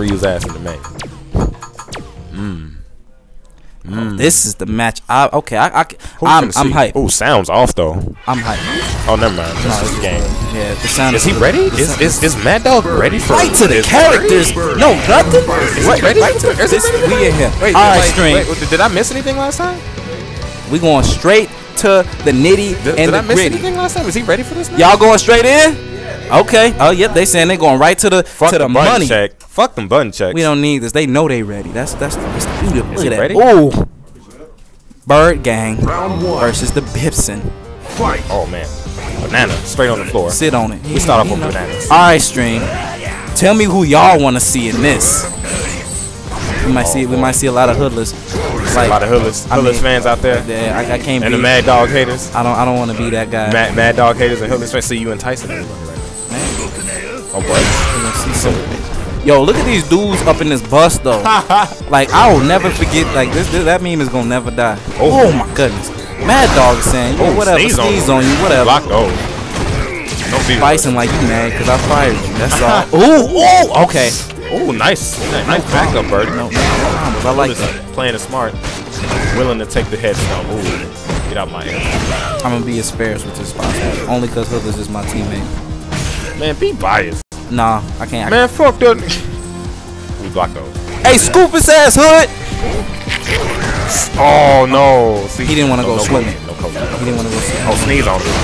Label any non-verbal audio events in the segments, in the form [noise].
Ryu's ass in the main. Mm. Oh, this is the match. I okay. I, I I'm I'm hyped. Ooh, sounds off though. I'm hyped. Oh, never mind. This No, is the game. Yeah, the sound. Is he ready? Is, is is Mad Dog ready for right to the is- characters? No, nothing. Wait, ready? Right to Is this. ready? We in here. Wait, All right, like, stream. wait, did I miss anything last time? We going straight to the nitty Did, and did I the miss gritty. anything last time? Is he ready for this? Y'all going straight in? Okay. Oh, yep. They saying they going right to the Fuck to the, button money. check. Fuck them button checks. We don't need this. They know they ready. That's that's that's the beauty. Look he at that. ready? Ooh. Bird Gang versus the Bison. Oh man, banana straight on the floor. Sit on it. We start off You with bananas. All right, stream. Tell me who y'all want to see in this. We might see. We might see a lot of hoodless. a lot of hoodless, I hoodless mean, fans out there, Yeah, I, I can't and be. the Mad Dog haters. I don't. I don't want to be that guy. Mad, Mad Dog haters and hoodless fans. See you enticing everybody right now. Oh boy. You gonna see some- Yo, look at these dudes up in this bus though. [laughs] like I will never forget. Like this, this that meme is gonna never die. Oh. Oh, my goodness. Mad Dog is saying, yo, Oh, whatever, sneeze sneeze, on on, you, whatever. Block those. Don't be Bison like you mad because I fired you. That's [laughs] all. ooh, ooh, okay. Ooh, nice, nice, nice backup, bird. No, no problems. I like that. playing it smart, willing to take the headstone. Ooh, get out my head. I'm gonna be as fair as with this possible. Only because Hoodless is my teammate. Man, be biased. Nah, I can't. I Man, fuck that. We block those. Hey, scoop his ass, Hood. Oh no! See, He didn't wanna no, go no swimming. coaching, No coaching. He didn't want to go see. Oh, sneeze on this.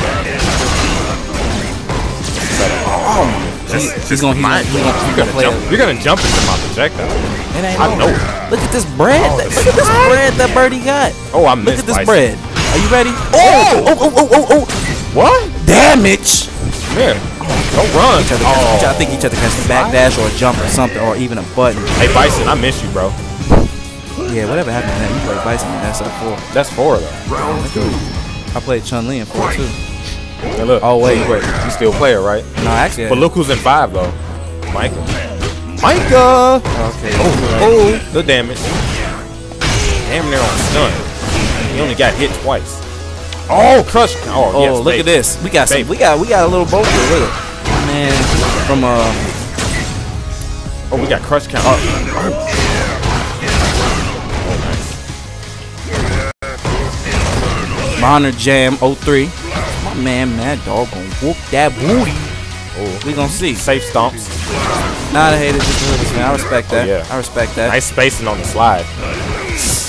Oh, he, he's gonna, he's gonna, he's gonna, You're gonna gonna play. jump. You're gonna jump into my projectile. It ain't I over. know. Look at this bread. Oh, Look at this bread that Birdie got. Oh, I missed. Look at this Bison. bread. Are you ready? Oh, oh, oh, oh, oh, oh. oh. What? Damage. Man, don't run. Tried to catch- oh. I Oh. think each other has catch the back dash or a jump or something, or even a button. Hey, Bison, I miss you, bro. Yeah, whatever happened to that. You played Bison in SF4. That's four though. Round two. I played Chun Li in 4 too. Now look. Oh, wait. wait. You still player, right? No, actually. But look who's in five though. Micah. Micah. Okay. Oh, oh, good damage. Damn near on stun. He only got hit twice. Oh, crush. Oh, Oh, yes, look at this. We got some. We got. We got a little both here. Look at man from uh. Oh, we got crush count. Bonner Jam 03. My man, Mad Dog gonna whoop that booty. Oh, We gonna see. safe stomps. Nah, the haters just this, man. I respect that. Oh, yeah. I respect that. Nice spacing on the slide.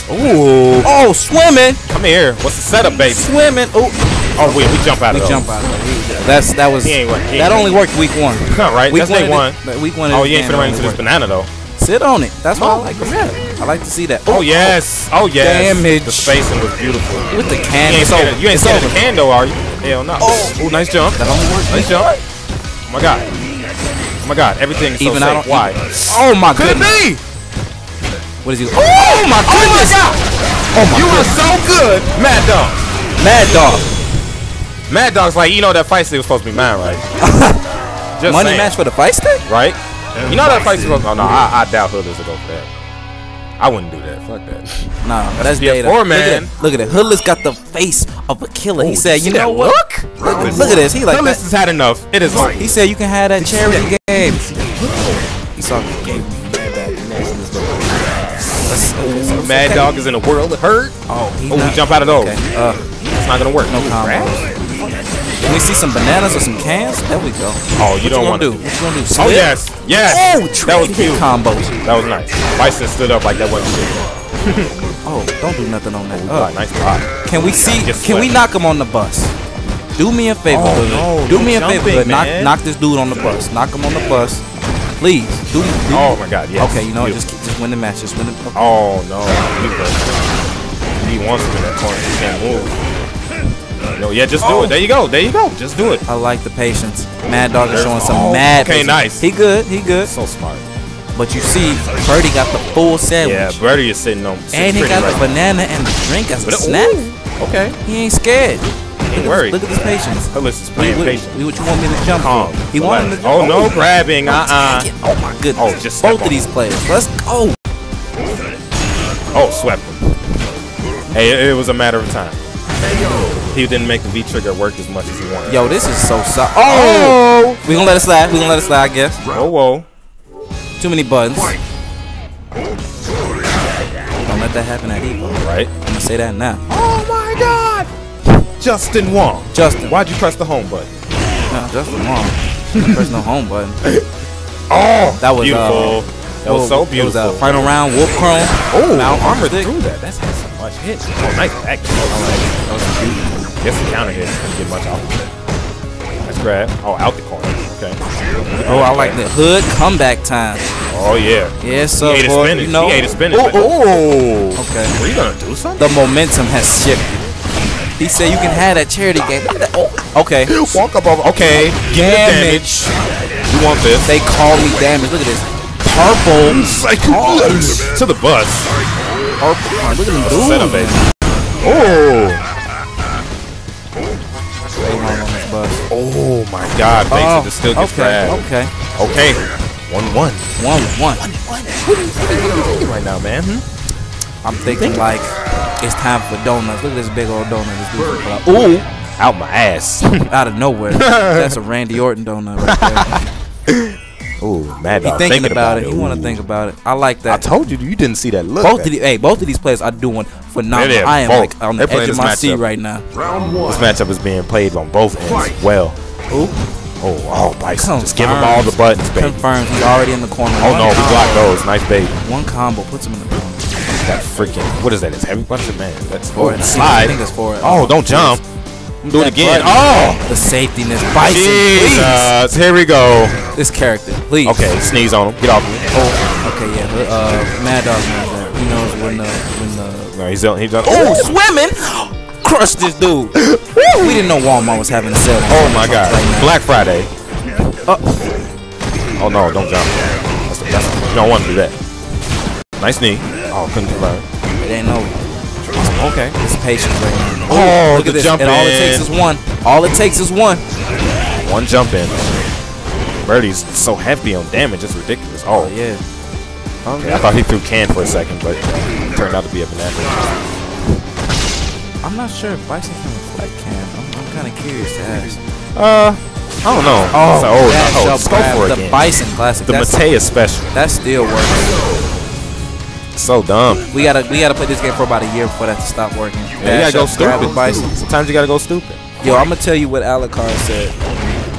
Ooh. Oh, swimming, Come here. What's the setup, baby? swimming. Oh, Oh, wait, we jump out we of those. jump out of it. That's that was He ain't work- he that only worked week one. [laughs] Right? Week That's day one. the- week one. Oh, you ain't game finna run into this worked. banana though. Sit on it. That's what I like. to come see. here. I like to see that. Oh yes. Oh yes. Damage. The spacing was beautiful. With the You ain't It's scared of, you ain't It's scared of the can though, are you? Hell no. Oh. Ooh, nice jump. That only works. Nice jump. Oh my god. Oh my god. Everything is so Even I safe. Why? Oh my god. Could it be? What is he? Oh my goodness. Oh my god. Oh, you were so good, Mad Dog. Mad Dog. Mad Dog's like, you know that fight stick was supposed to be mine, right? [laughs] Just Money saying, match for the fight stick? right? You know that fight supposed. Oh no, I, I doubt Hoodless will go for that. I wouldn't do that. Fuck that. Nah, but that's be a data. four Look at man. it. Look at it. Hoodless got the face of a killer. he Oh, said, "You know what? Look. Look, look at this. He like Hoodless that. has had enough. It is like He said you can have that charity game. He saw the game. Mad Dog is in a world of hurt. Oh, he's Oh, we not- jump out of those. Okay. Uh, It's not gonna work. no combos. Can we see some bananas or some cans? There we go. Oh, you What don't want gonna do? What you gonna do? Oh yes, yes. Oh, that was cute. combos. That was nice. Bison stood up like that wasn't shit. [laughs] Oh, don't do nothing on that. Oh, Uh, nice block. Can we see? Can we knock him on the bus? Do me a favor, Oh, no, Do me a favor, Knock, knock this dude on the bus. Knock him on the bus, please. Do, do Oh my God, yes. Okay, you know, Beautiful. just just win the match. Just win the. Okay. Oh no, he wants him in that corner. He can't move. No, yeah, just do Oh. it. There you go. There you go. Just do it. I like the patience. Mad Dog is showing some Oh, mad. okay, patience. nice. He good. He good. So smart. But you see, Birdie got the full sandwich. Yeah, Birdie is sitting on. sitting and he got right the banana and the drink as a But snack. ooh, Okay. He ain't scared. Ain't Look worried. Look at this patience. Is playing we, patient. we, what you want me to jump Calm. He wanted to Oh jump. no, grabbing. Uh uh. Oh my goodness. Oh, just both of these players. Let's go. Oh, swept him. Hey, it, it was a matter of time. He didn't make the V trigger work as much as he wanted. Yo, this is so soft. Oh, we gonna let it slide. We gonna let it slide. I guess. Whoa, whoa. Too many buttons. Don't let that happen at Evo. Right? I'm gonna say that now. Oh my God! Justin Wong. Justin. Why'd you press the home button? No, Justin Wong. Press no home button. [laughs] Oh, That was, beautiful. uh, that was so It was beautiful. a final round whoop chrome. oh, Mount armor stick. through that. That's had so much hit. Oh, nice back. That was cute. Guess the counter hit get much off of it. Nice grab. Oh, out the corner. Okay. Oh, I like the hood comeback time. Oh yeah. Yes, He sir, ate a boy. You know. He ate a spinach. Oh, oh. Okay. Were you gonna do something? The momentum has shifted. He said you can have that charity game. Look at that. Oh, okay. Walk up over. Okay. The damage. You want this? They call me damage. Look at this. Purple. to the bus. Purple. Look at them That's a setup, dudes. baby. Oh. Stay home on this bus. Oh my God. Bison Oh, just still gets okay, grabbed. okay. Okay. One one. One, one. Right now, man. Hmm? I'm thinking like it's time for donuts. Look at this big old donut. This dude out. Ooh, Out my ass. out of nowhere. [laughs] That's a Randy Orton donut right there. [laughs] Ooh, mad He dog. thinking about it. He want to think about it. I like that. I told you you didn't see that look. both of these, hey, both of these players are doing phenomenal. They're there, I am both. like on They're the playing edge of my seat matchup. right now. This matchup is being played on both ends well. Ooh, Oh, oh, Bison. Confirms. Just give him all the buttons, baby. confirms he's already in the corner. Oh One no, we combo- blocked those. Nice baby. One combo puts him in the corner. That freaking what is that? It's heavy punch, man. That's For oh, it. I slide. think it's for it. Oh, don't jump. Do it again. button. Oh, The safetyness. Bison, please. Jesus. Here we go. This character, please. Okay, sneeze on him. Get off me. Oh, okay, yeah. Uh, Mad Dog knows that. He knows when the when the No, he's on. He's on. Oh, swimming! Crush this dude. we didn't know Walmart was having a sale. oh my God. Right. Black Friday. Uh, Oh no, don't jump. That's, that's, you don't want to do that. Nice knee. Oh, couldn't confirm. it ain't over. Okay. It's patience right now. Oh, look at this. jump and all it takes is one. All it takes is one. One jump in. Birdie's so heavy on damage, it's ridiculous. Oh, Oh yeah. okay. I thought he threw can for a second, but it turned out to be a banana. I'm not sure if Bison can reflect cam. I'm, I'm kind of curious to ask. Uh, I don't know. Oh, So, oh, that no, shall go grab for it the again. Bison Classic. The That's, Mateus special. that still works. So dumb. We gotta we gotta play this game for about a year before that to stop working. Yeah, you gotta go stupid. Sometimes you gotta go stupid. Yo, I'm gonna tell you what Alucard said.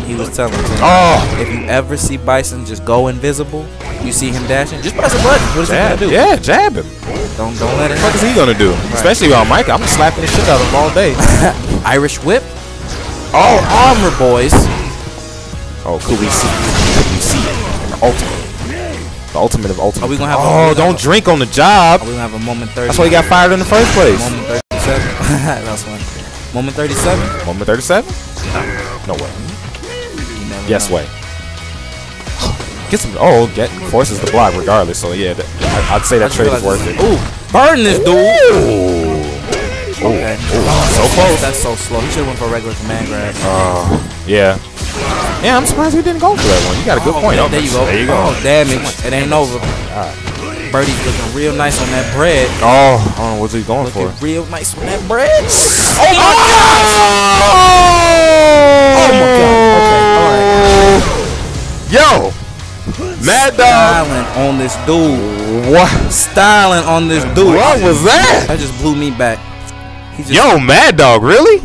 He was telling me. Oh, If you ever see Bison just go invisible, you see him dashing, just press a button. What is he gonna do? Yeah, jab him. Don't don't let it What is he gonna do? Especially on Mike. I'm slapping the shit out of him all day. [laughs] Irish whip. Oh, armor boys. Oh, could we see? Could we see it? Ultimate. The ultimate of ultimate. Are we gonna have Oh, don't have drink on the job. Are we gonna have a moment thirty? That's why he got fired in the first place. Moment thirty-seven. [laughs] That's one. Moment thirty-seven. Moment 37? No way. You never Yes know. way. [sighs] Get some. Oh, get forces the block regardless. So yeah, that, I, I'd say that trade is worth it. Ooh, burn this dude. Ooh. Ooh. Okay. Ooh. So close. That's so slow. He should have went for a regular command grab. Uh, yeah. Yeah, I'm surprised he didn't go for that one. You got a good Oh, point. there, there you go. There you go. Oh, damage. It ain't over. Birdie's looking real nice on that bread. Oh, I don't know what's he going for. Real nice on that bread. Oh my Oh, oh my god. Okay, alright. Yo, Mad Dog. Styling on this dude. What? Styling on this dude. What was that? That just blew me back. He just Yo, Mad Dog, really?